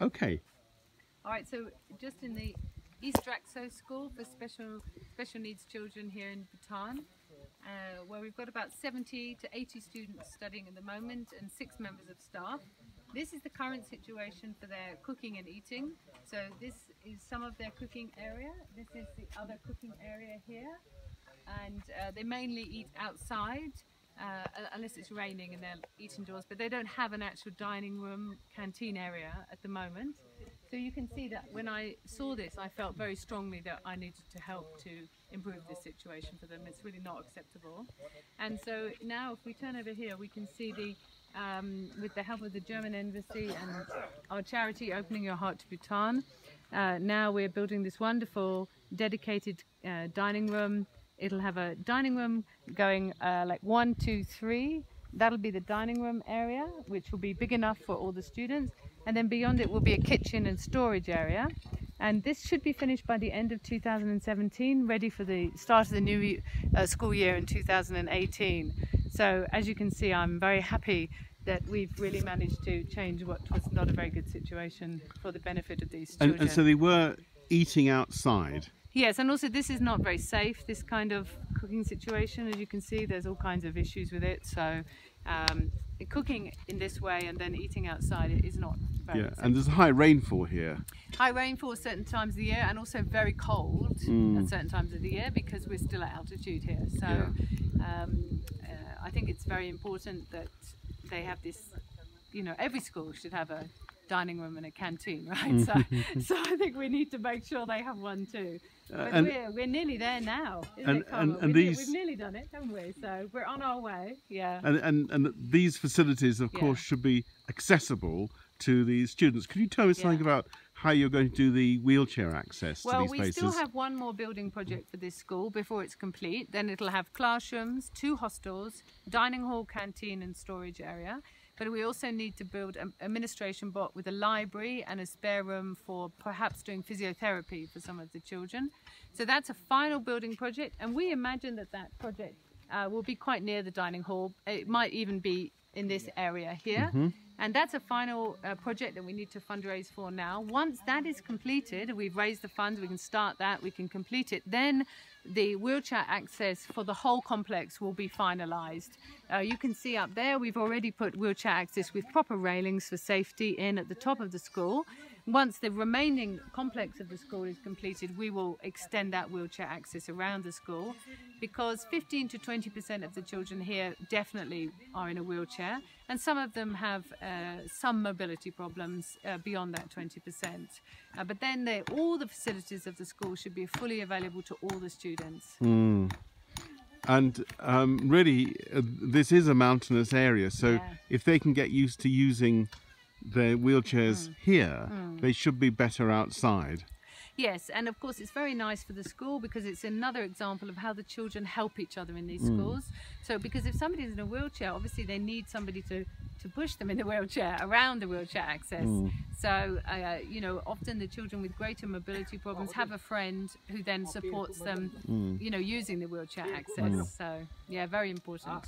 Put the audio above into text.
Okay. All right, so just in the East Draktsho School for Special Special Needs Children here in Bhutan, uh, where we've got about 70 to 80 students studying at the moment and six members of staff. This is the current situation for their cooking and eating. So this is some of their cooking area. This is the other cooking area here. And uh, they mainly eat outside uh, unless it's raining and they're eating indoors, but they don't have an actual dining room canteen area at the moment. So you can see that when I saw this, I felt very strongly that I needed to help to improve this situation for them. It's really not acceptable. And so now if we turn over here, we can see the, um, with the help of the German Embassy and our charity Opening Your Heart to Bhutan, uh, now we're building this wonderful dedicated uh, dining room. It'll have a dining room going uh, like one, two, three. That'll be the dining room area, which will be big enough for all the students and then beyond it will be a kitchen and storage area and this should be finished by the end of 2017 ready for the start of the new uh, school year in 2018 so as you can see I'm very happy that we've really managed to change what was not a very good situation for the benefit of these children. And, and so they were eating outside? Yes, and also this is not very safe, this kind of cooking situation. As you can see, there's all kinds of issues with it. So um, cooking in this way and then eating outside is not very Yeah, and there's high rainfall here. High rainfall at certain times of the year and also very cold mm. at certain times of the year because we're still at altitude here. So yeah. um, uh, I think it's very important that they have this, you know, every school should have a dining room and a canteen, right? so, so I think we need to make sure they have one too. Uh, but and, we're, we're nearly there now, and, and, and these, we've nearly done it, haven't we? So we're on our way, yeah. And, and, and these facilities, of yeah. course, should be accessible to the students. Could you tell me something yeah. about how you're going to do the wheelchair access well, to these places? Well, we still have one more building project for this school before it's complete. Then it'll have classrooms, two hostels, dining hall, canteen and storage area. But we also need to build an administration block with a library and a spare room for perhaps doing physiotherapy for some of the children. So that's a final building project, and we imagine that that project uh, will be quite near the dining hall. It might even be in this area here. Mm -hmm. And that's a final uh, project that we need to fundraise for now. Once that is completed, we've raised the funds, we can start that, we can complete it. Then the wheelchair access for the whole complex will be finalized. Uh, you can see up there, we've already put wheelchair access with proper railings for safety in at the top of the school. Once the remaining complex of the school is completed, we will extend that wheelchair access around the school because 15 to 20% of the children here definitely are in a wheelchair and some of them have uh, some mobility problems uh, beyond that 20%. Uh, but then all the facilities of the school should be fully available to all the students. Mm. And um, really, uh, this is a mountainous area, so yeah. if they can get used to using their wheelchairs mm. here, mm. they should be better outside. Yes, and of course it's very nice for the school because it's another example of how the children help each other in these mm. schools. So because if somebody's in a wheelchair, obviously they need somebody to, to push them in the wheelchair around the wheelchair access. Mm. So, uh, you know, often the children with greater mobility problems have a friend who then supports them, mm. you know, using the wheelchair access. Mm. So, yeah, very important.